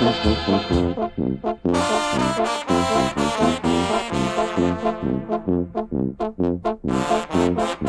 Thank you.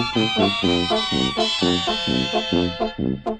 Thank you.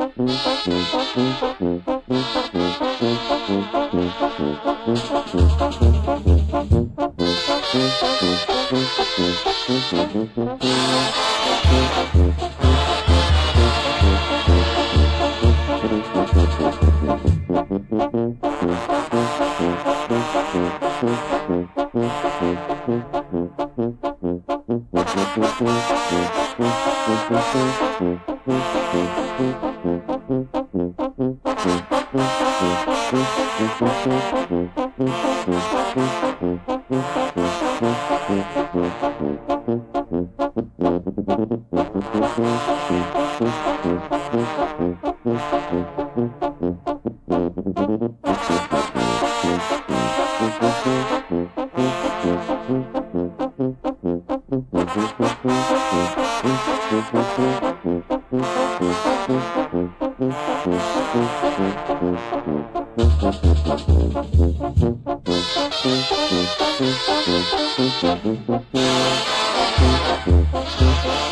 Thank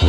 you.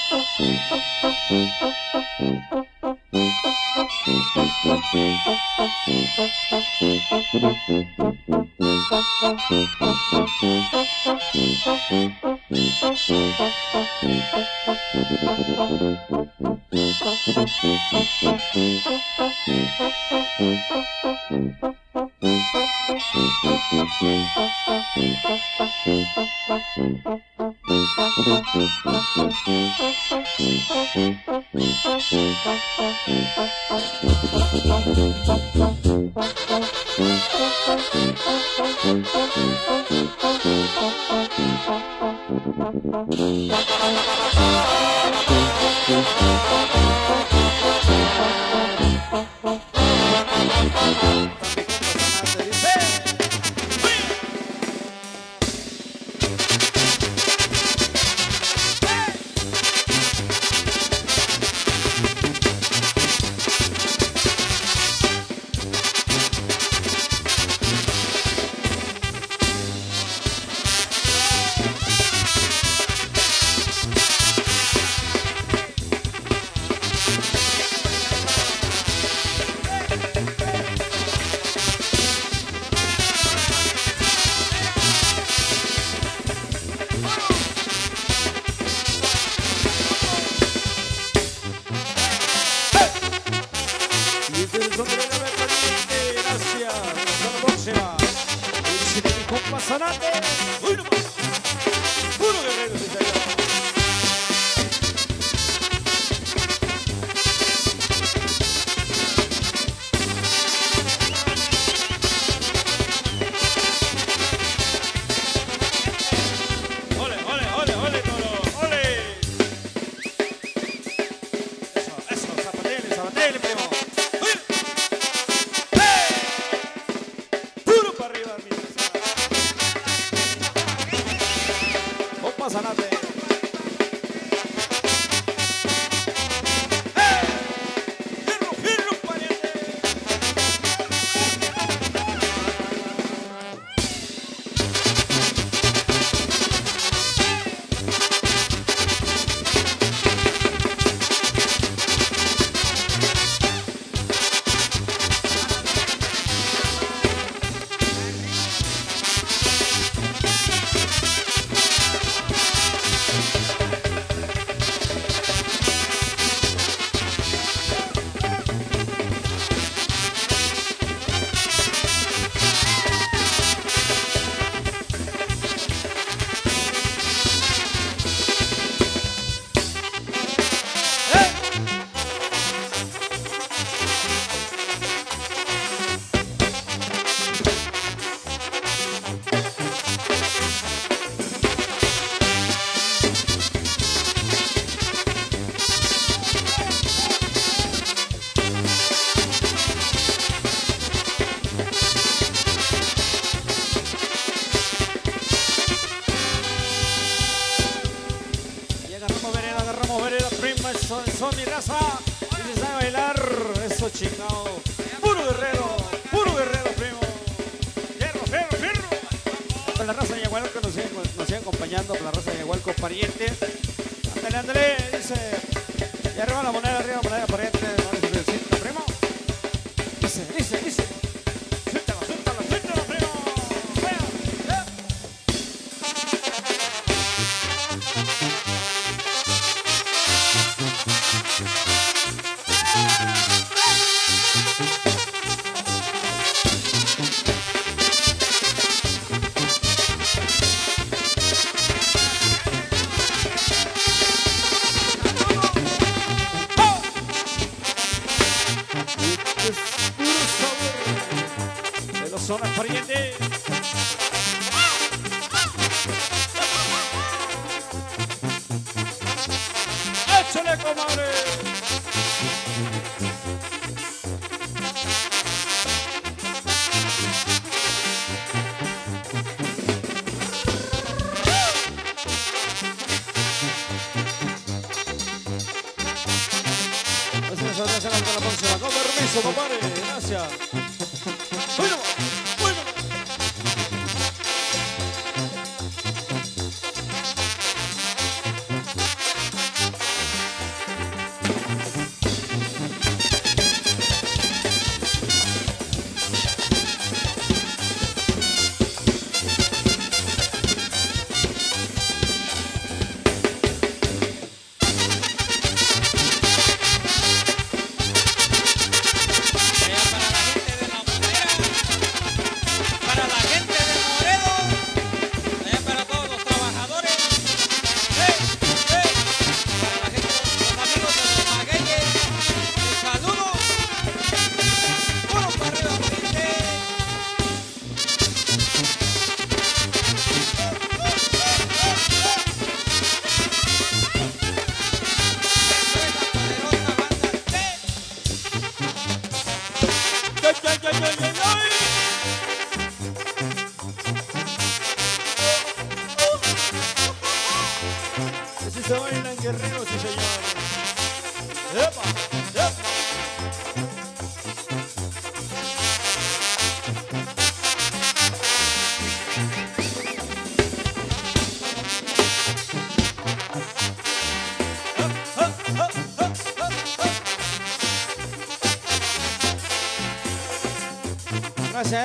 Thank you.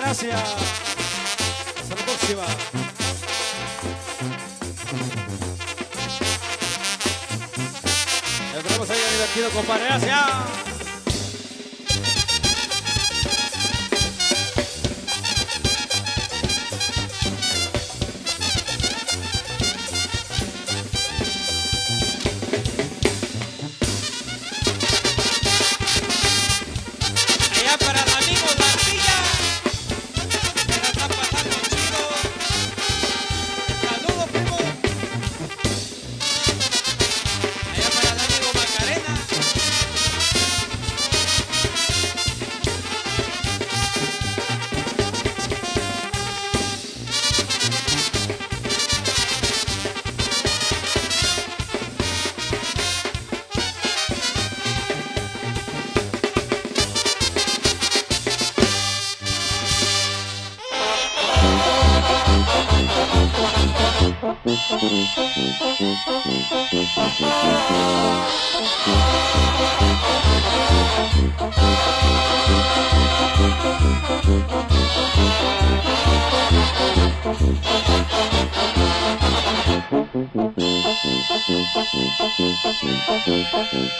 Gracias,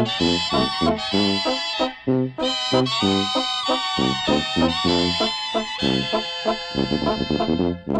Thank you.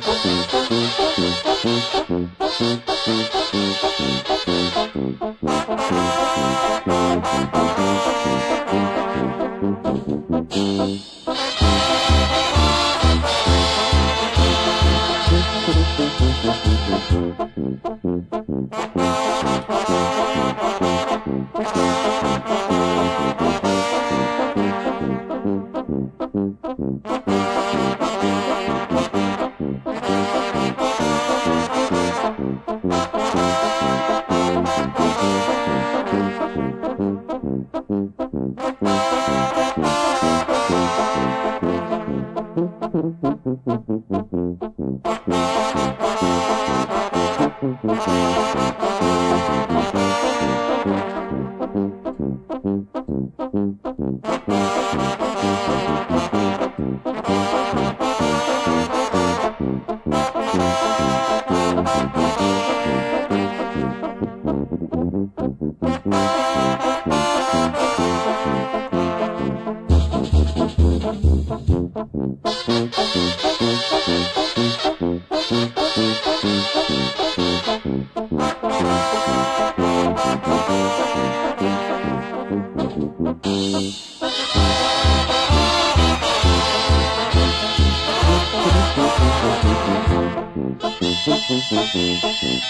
Thank you.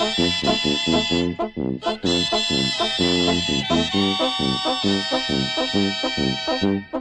Thank you.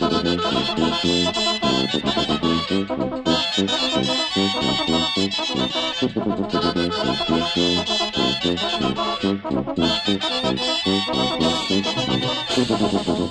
Thank you.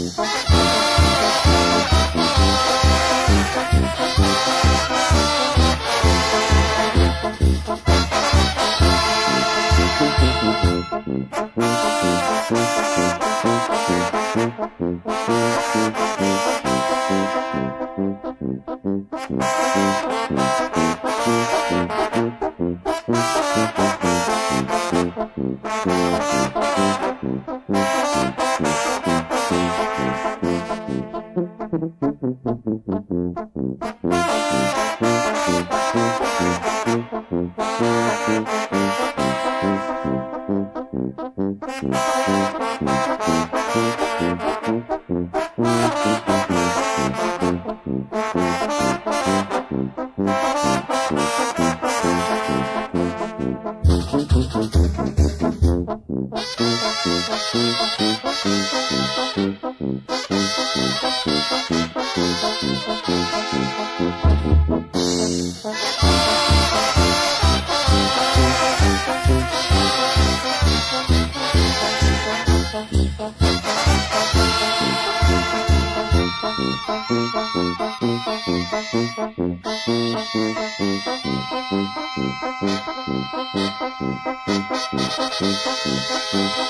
you. Thank you.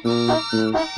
Puro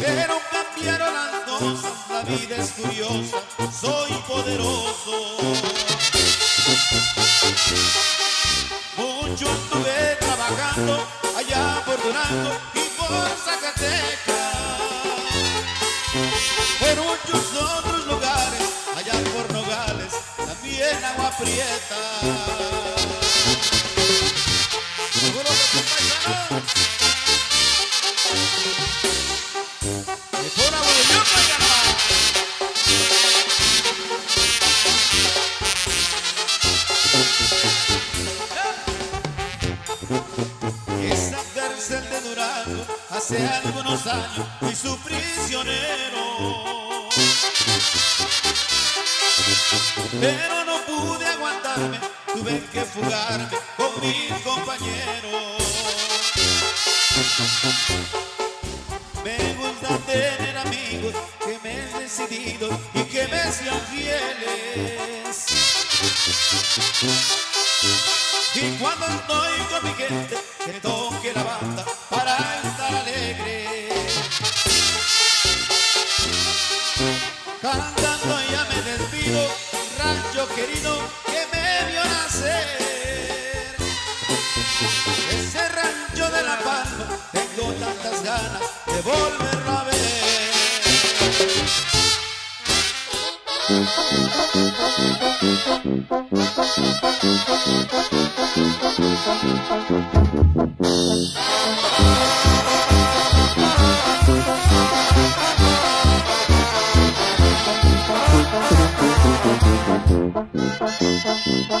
Pero cambiaron las cosas, la vida es curiosa, soy poderoso. Mucho estuve trabajando allá por Durango y por Zacatecas. En muchos otros lugares, allá por Nogales, también agua prieta. Pero no pude aguantarme, tuve que fugarme con mis compañeros. Me gusta tener amigos que me han decidido y que me sean fieles. Y cuando estoy con mi gente, que toque la banda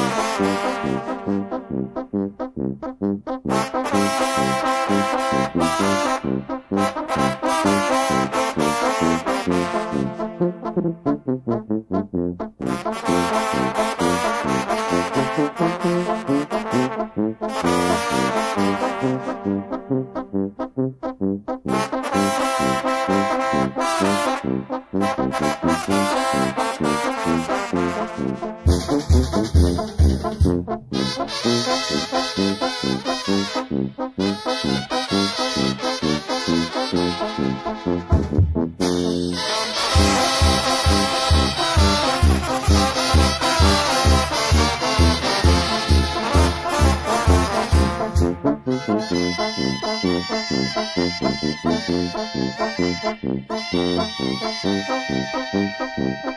Música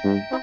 Mm-hmm.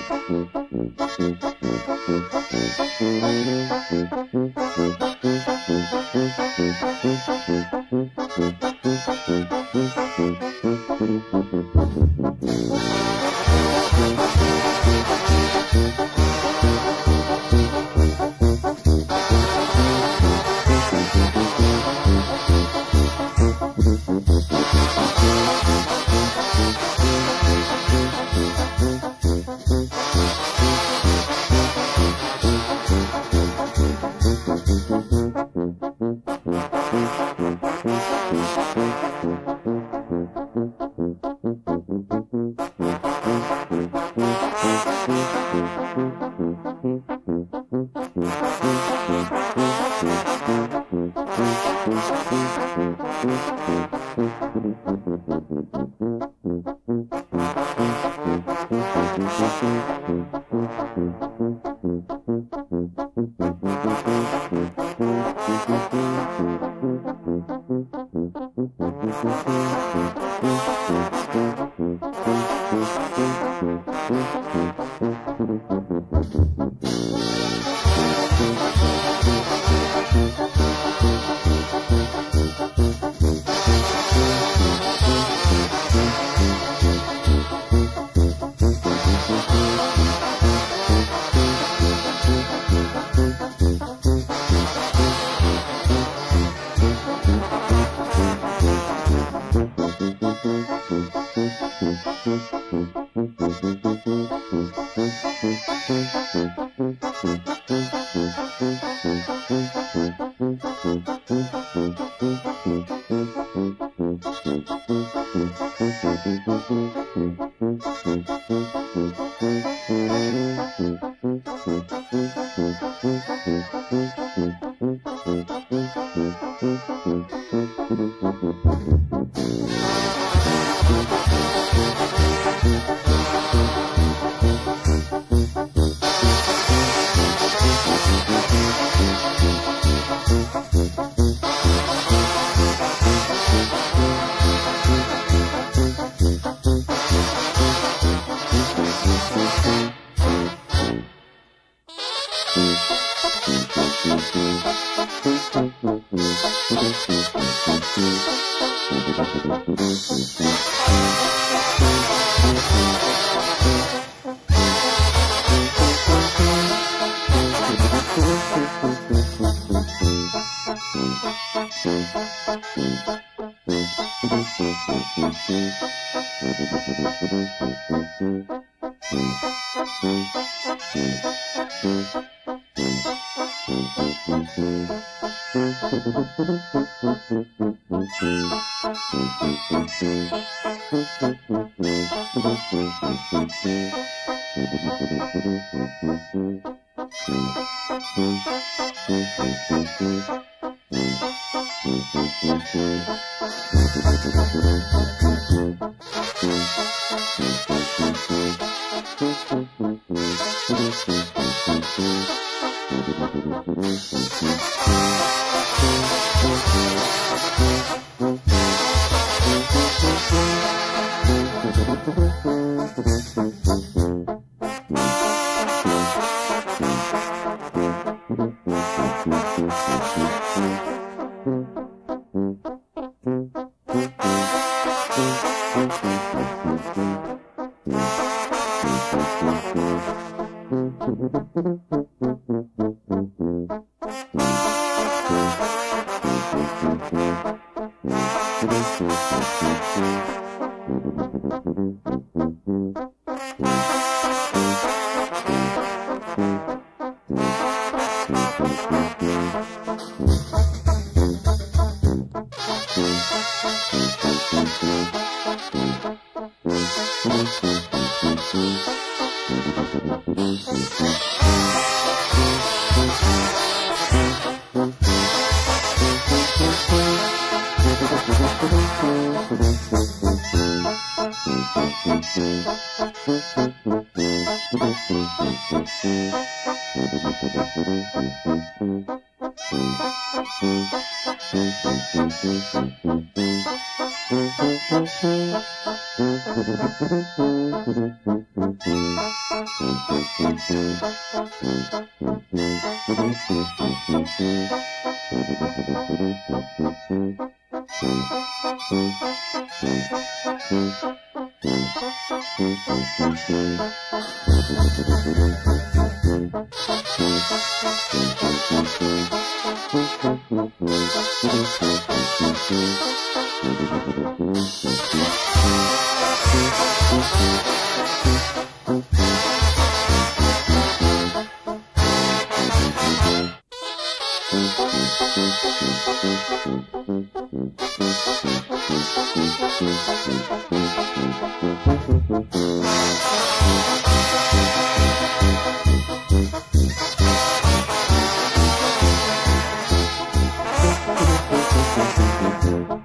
Thank you. Música Mm-hmm.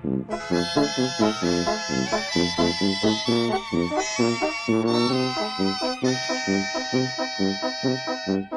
Thank you.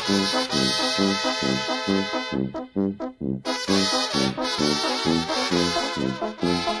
Thank you.